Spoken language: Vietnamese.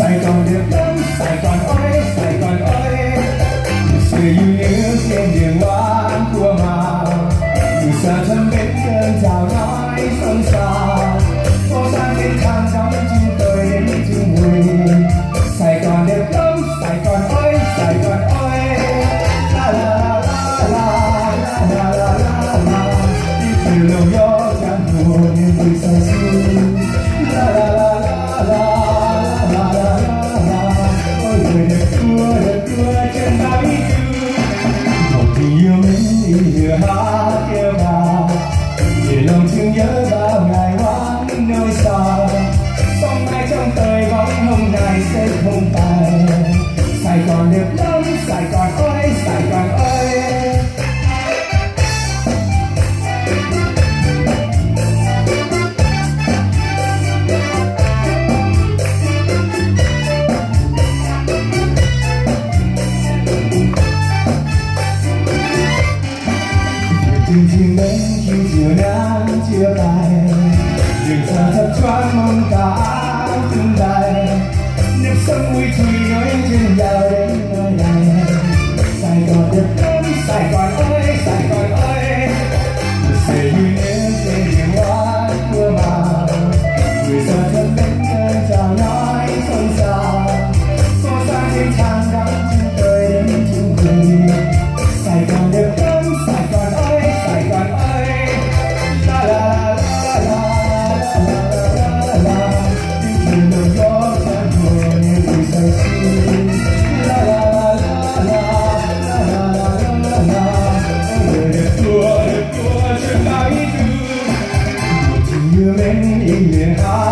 Sài Gòn đêm đông Sài Gòn ơi, Sài Gòn ơi. Sự yêu nhớ trên đường hoa của màu. Dù xa thân hát kêu gào để lòng thương nhớ bao ngày hoang nơi xa sông mai trong đời bóng hồng này sẽ không tài Sài Gòn đẹp lắm, Sài Gòn ơi, Sài Gòn nắng chưa Đường thật choáng mong cả tung Nếp sống vui thủy nói trên nhau đến nơi này. Sài Gòn đẹp lắm Sài Gòn ơi in your.